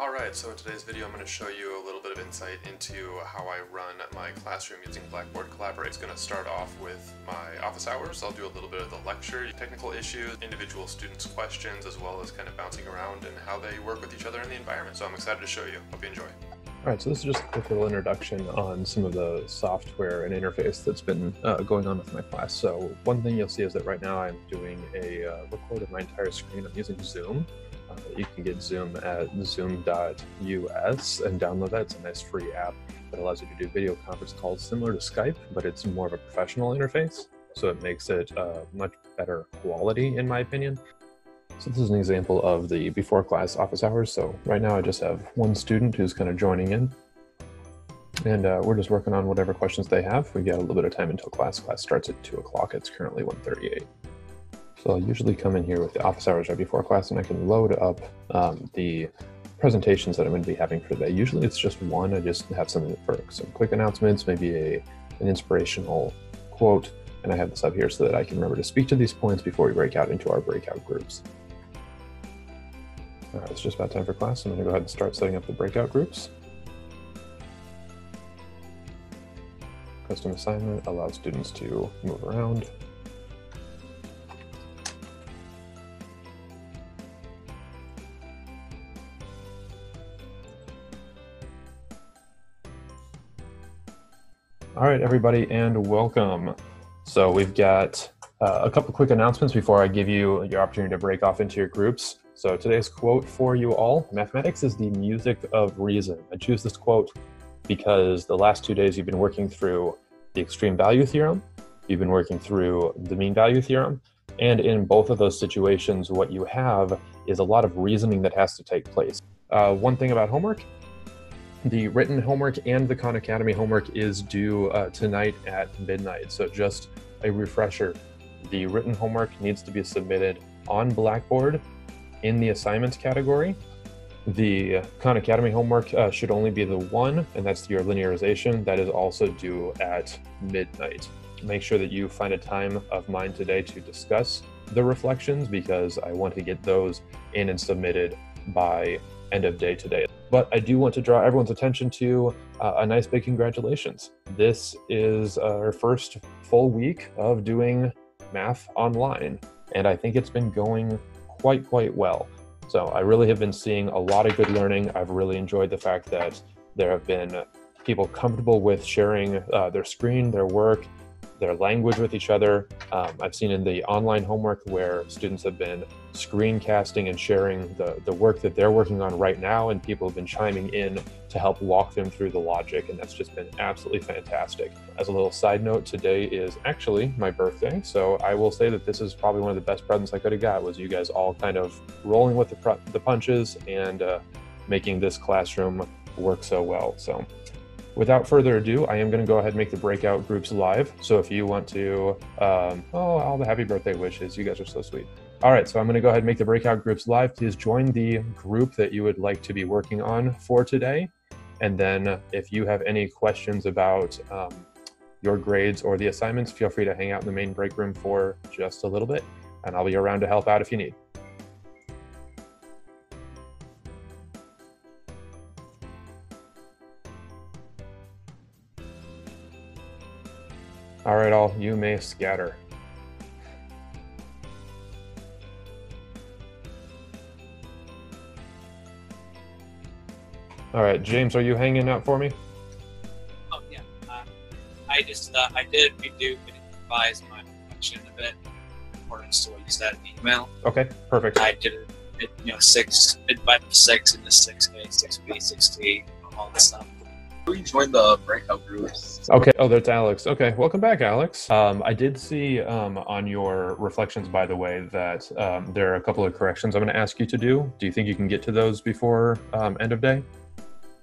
Alright, so in today's video I'm going to show you a little bit of insight into how I run my classroom using Blackboard Collaborate. It's going to start off with my office hours. I'll do a little bit of the lecture, technical issues, individual students' questions, as well as kind of bouncing around and how they work with each other in the environment. So I'm excited to show you. Hope you enjoy. Alright, so this is just a quick little introduction on some of the software and interface that's been uh, going on with my class. So one thing you'll see is that right now I'm doing a uh, record of my entire screen. I'm using Zoom. You can get Zoom at zoom.us and download that. It's a nice free app that allows you to do video conference calls similar to Skype, but it's more of a professional interface. So it makes it uh, much better quality, in my opinion. So this is an example of the before class office hours. So right now I just have one student who's kind of joining in. And uh, we're just working on whatever questions they have. We got a little bit of time until class. Class starts at 2 o'clock. It's currently 1.38. So I'll usually come in here with the office hours right before class and I can load up um, the presentations that I'm going to be having for the day. Usually it's just one. I just have something for some quick announcements, maybe a an inspirational quote, and I have this up here so that I can remember to speak to these points before we break out into our breakout groups. All right, it's just about time for class. I'm going to go ahead and start setting up the breakout groups. Custom assignment allows students to move around. All right, everybody, and welcome. So we've got uh, a couple quick announcements before I give you your opportunity to break off into your groups. So today's quote for you all, mathematics is the music of reason. I choose this quote because the last two days you've been working through the extreme value theorem, you've been working through the mean value theorem, and in both of those situations, what you have is a lot of reasoning that has to take place. Uh, one thing about homework the written homework and the Khan Academy homework is due uh, tonight at midnight. So just a refresher, the written homework needs to be submitted on Blackboard in the assignments category. The Khan Academy homework uh, should only be the one, and that's your linearization. That is also due at midnight. Make sure that you find a time of mine today to discuss the reflections because I want to get those in and submitted by end of day today. But I do want to draw everyone's attention to uh, a nice big congratulations. This is our first full week of doing math online, and I think it's been going quite, quite well. So I really have been seeing a lot of good learning. I've really enjoyed the fact that there have been people comfortable with sharing uh, their screen, their work, their language with each other. Um, I've seen in the online homework where students have been screencasting and sharing the, the work that they're working on right now, and people have been chiming in to help walk them through the logic, and that's just been absolutely fantastic. As a little side note, today is actually my birthday, so I will say that this is probably one of the best presents I could have got, was you guys all kind of rolling with the, the punches and uh, making this classroom work so well. So Without further ado, I am going to go ahead and make the breakout groups live. So if you want to, um, oh, all the happy birthday wishes. You guys are so sweet. All right, so I'm going to go ahead and make the breakout groups live. Please join the group that you would like to be working on for today. And then if you have any questions about um, your grades or the assignments, feel free to hang out in the main break room for just a little bit, and I'll be around to help out if you need. All right, all, you may scatter. All right, James, are you hanging out for me? Oh yeah, uh, I just uh, I did redo and revise my function a bit in accordance to what you said in the email. Okay, perfect. I did it, you know six it by six into six A, six B, six D, all this stuff we join the breakout groups. Okay. Oh, that's Alex. Okay. Welcome back, Alex. Um, I did see um, on your reflections, by the way, that um, there are a couple of corrections I'm going to ask you to do. Do you think you can get to those before um, end of day?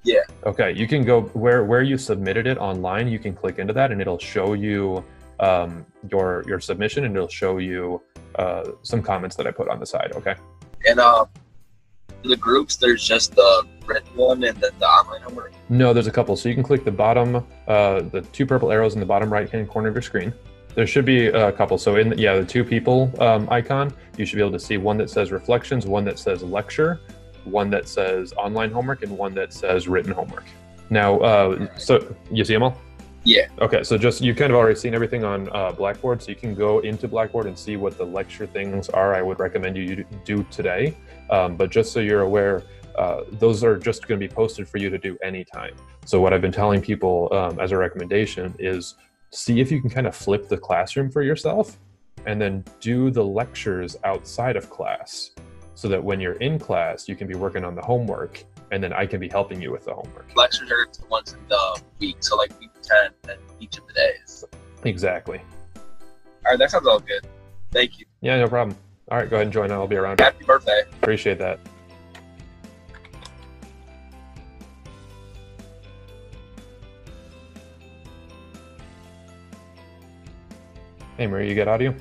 Yeah. Okay. You can go where where you submitted it online. You can click into that, and it'll show you um, your your submission, and it'll show you uh, some comments that I put on the side. Okay. And uh, the groups, there's just the red one and then the online homework? No, there's a couple. So you can click the bottom, uh, the two purple arrows in the bottom right hand corner of your screen. There should be a couple. So in yeah, the two people um, icon, you should be able to see one that says reflections, one that says lecture, one that says online homework, and one that says written homework. Now, uh, so you see them all? Yeah. Okay, so just you've kind of already seen everything on uh, Blackboard, so you can go into Blackboard and see what the lecture things are. I would recommend you do today, um, but just so you're aware, uh, those are just going to be posted for you to do anytime. So what I've been telling people um, as a recommendation is see if you can kind of flip the classroom for yourself, and then do the lectures outside of class, so that when you're in class, you can be working on the homework and then I can be helping you with the homework. Lectures are once in the week, so like week 10 and each of the days. Exactly. All right, that sounds all good. Thank you. Yeah, no problem. All right, go ahead and join. I'll be around. Happy birthday. Appreciate that. Hey, Marie, you got audio?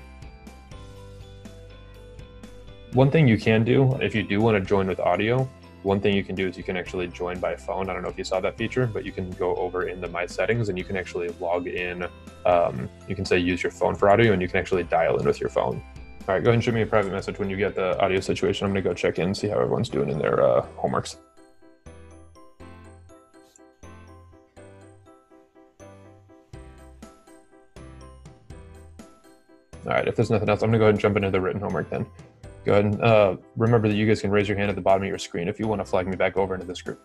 One thing you can do if you do want to join with audio one thing you can do is you can actually join by phone. I don't know if you saw that feature, but you can go over in the My Settings and you can actually log in. Um, you can say use your phone for audio and you can actually dial in with your phone. All right, go ahead and shoot me a private message when you get the audio situation. I'm going to go check in see how everyone's doing in their uh, homeworks. All right, if there's nothing else, I'm going to go ahead and jump into the written homework then. Go ahead and uh, remember that you guys can raise your hand at the bottom of your screen if you want to flag me back over into this group.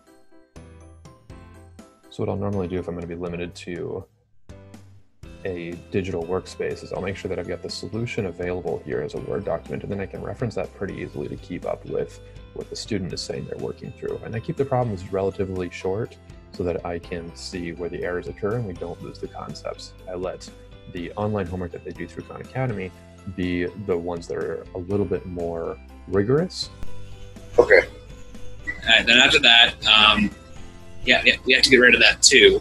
So what I'll normally do if I'm going to be limited to a digital workspace is I'll make sure that I've got the solution available here as a Word document, and then I can reference that pretty easily to keep up with what the student is saying they're working through. And I keep the problems relatively short so that I can see where the errors occur and we don't lose the concepts. I let the online homework that they do through Khan Academy be the ones that are a little bit more rigorous. Okay. All right, then after that, um, yeah, yeah, we have to get rid of that two,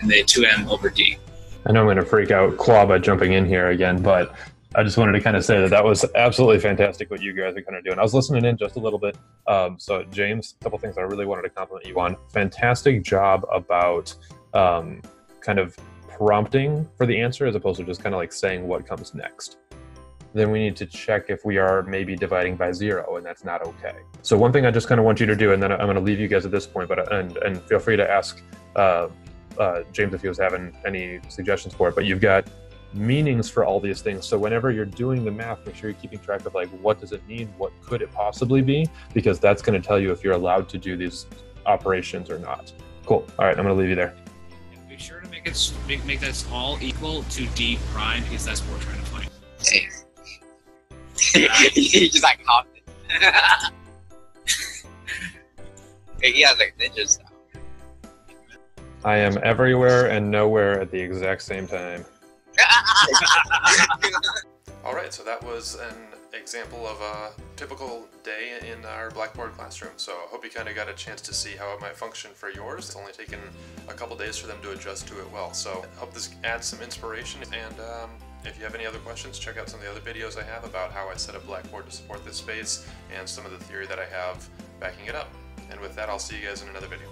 and the two M over D. I know I'm going to freak out Claw by jumping in here again, but I just wanted to kind of say that that was absolutely fantastic what you guys are kind of doing. I was listening in just a little bit. Um, so, James, a couple things I really wanted to compliment you on. Fantastic job about um, kind of prompting for the answer as opposed to just kind of like saying what comes next. Then we need to check if we are maybe dividing by zero, and that's not okay. So one thing I just kind of want you to do, and then I'm going to leave you guys at this point, but and and feel free to ask uh, uh, James if he was having any suggestions for it. But you've got meanings for all these things. So whenever you're doing the math, make sure you're keeping track of like what does it mean, what could it possibly be, because that's going to tell you if you're allowed to do these operations or not. Cool. All right, I'm going to leave you there be sure to make it make, make that all equal to d prime because that's what we're trying to find. He's just like confident. he has like ninja style. I am everywhere and nowhere at the exact same time. All right, so that was an example of a typical day in our Blackboard classroom. So I hope you kind of got a chance to see how it might function for yours. It's only taken a couple days for them to adjust to it well. So I hope this adds some inspiration. And um, if you have any other questions, check out some of the other videos I have about how I set up Blackboard to support this space and some of the theory that I have backing it up. And with that, I'll see you guys in another video.